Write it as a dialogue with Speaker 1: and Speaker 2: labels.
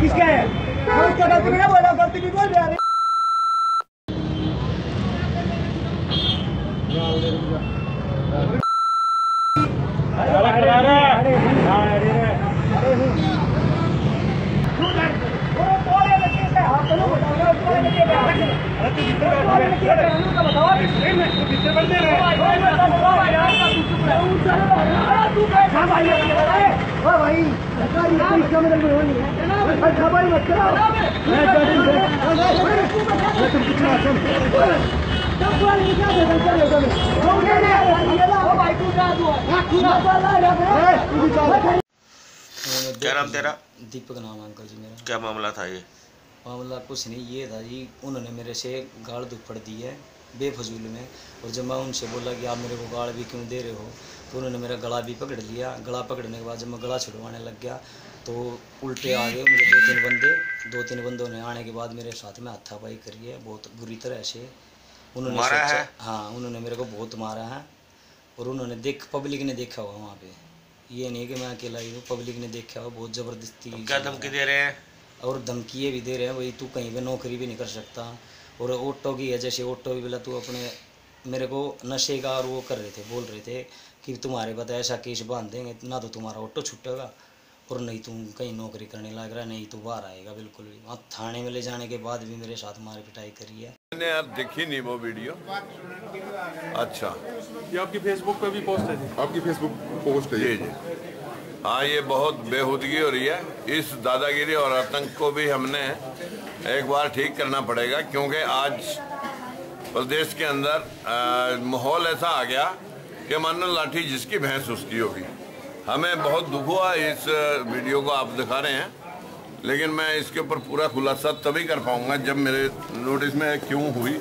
Speaker 1: किसका है? गलती नहीं बोला गलती नहीं बोल रहा भाई
Speaker 2: क्या नाम तेरा?
Speaker 3: दीपक नाम अंकल जी मेरा।
Speaker 2: क्या मामला था ये?
Speaker 3: मामला कुछ नहीं ये था जी उन्होंने मेरे से गाड़ दुपड़ दी है बेफजूल में। और जब मैं उनसे बोला कि आप मेरे को गाड़ भी क्यों दे रहे हो? तो उन्होंने मेरा गला भी पकड़ लिया। गला पकड़ने के बाद जब मैं गला छुड़वाने लग गया तो उल्टे आ गए मुझे दो तीन बंदे। दो तीन बंदों ने आने के बाद मेरे साथ में हाथापाई करी है बहुत बुरी तरह से। उन्होंने
Speaker 2: मारा है?
Speaker 3: हाँ उन्होंने मेरे को बहुत मारा है। और उन्होंने देख पब्लिक ने देखा हुआ वहाँ पे। ये नहीं कि मैं अकेला ही हूँ पब्लिक ने देखा हुआ बहुत ज़बरदस्ती
Speaker 2: क्या धमकी दे रहे हैं?
Speaker 3: और धमकिए भी दे रहे हैं भाई तू कहीं पर नौकरी भी नहीं कर सकता। और ऑटो की है जैसे ऑटो भी बोला तू अपने मेरे को नशे का और वो कर रहे थे बोल रहे थे कि तुम्हारे पता ऐसा केस बाँध देंगे ना तो तुम्हारा ऑटो छूटेगा और नहीं तुम कहीं नौकरी करने लग रहा नहीं तो बाहर आएगा बिल्कुल भी। वहाँ थाने में ले जाने के बाद भी मेरे साथ मार पिटाई करी है।
Speaker 4: मैंने यार देखी नहीं वो वीडियो। अच्छा।
Speaker 5: ये आपकी फेसबुक पे भी पोस्ट है
Speaker 6: आपकी फेसबुक पोस्ट है
Speaker 4: जी जी। हाँ ये बहुत बेहूदगी हो रही है। इस दादागिरी और आतंक को भी हमने एक बार ठीक करना पड़ेगा क्योंकि आज प्रदेश के अंदर माहौल ऐसा आ गया कि मानो लाठी जिसकी भैंस उसकी होगी। हमें बहुत दुख हुआ इस वीडियो को आप दिखा रहे हैं, लेकिन मैं इसके ऊपर पूरा खुलासा तभी कर पाऊँगा जब मेरे नोटिस में क्यों हुई।